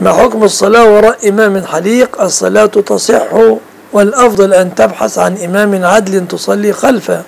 ما حكم الصلاة وراء إمام حليق؟ الصلاة تصح والأفضل أن تبحث عن إمام عدل تصلي خلفه.